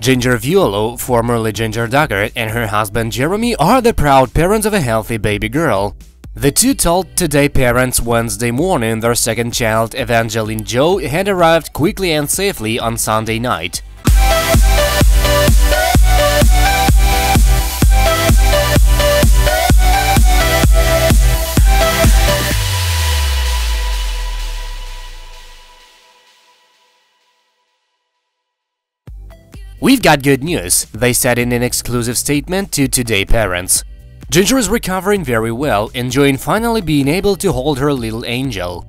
Jinger Vuolo, formerly Jinger Duggar, and her husband Jeremy are the proud parents of a healthy baby girl. The two told Today Parents Wednesday morning their second child, Evangeline Jo, had arrived quickly and safely on Sunday night. We've got good news, they said in an exclusive statement to Today Parents. Jinger is recovering very well, enjoying finally being able to hold her little angel.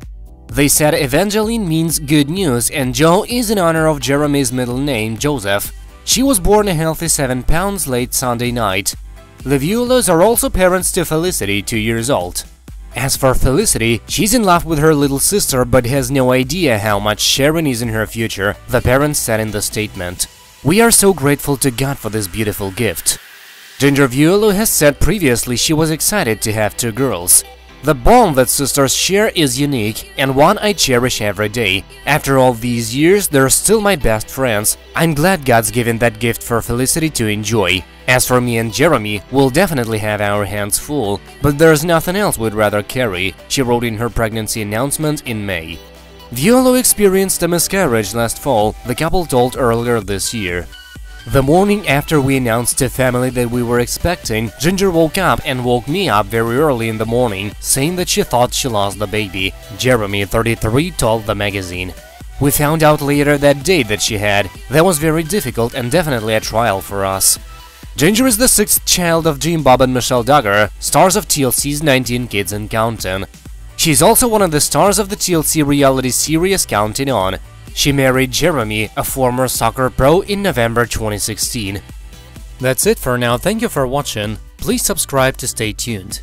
They said Evangeline means good news and Jo is in honor of Jeremy's middle name, Joseph. She was born a healthy 7 pounds late Sunday night. The Vuolos are also parents to Felicity, 2 years old. As for Felicity, she's in love with her little sister but has no idea how much Sharon is in her future, the parents said in the statement. We are so grateful to God for this beautiful gift. Jinger Vuolo has said previously she was excited to have two girls. The bond that sisters share is unique and one I cherish every day. After all these years, they're still my best friends. I'm glad God's given that gift for Felicity to enjoy. As for me and Jeremy, we'll definitely have our hands full, but there's nothing else we'd rather carry, she wrote in her pregnancy announcement in May. Vuolo experienced a miscarriage last fall, the couple told earlier this year. The morning after we announced to family that we were expecting, Jinger woke up and woke me up very early in the morning, saying that she thought she lost the baby, Jeremy, 33, told the magazine. We found out later that day that she had. That was very difficult and definitely a trial for us. Jinger is the sixth child of Jim Bob and Michelle Duggar, stars of TLC's 19 Kids and Counting. She's also one of the stars of the TLC reality series Counting On. She married Jeremy, a former soccer pro, in November 2016. That's it for now, thank you for watching, please subscribe to stay tuned.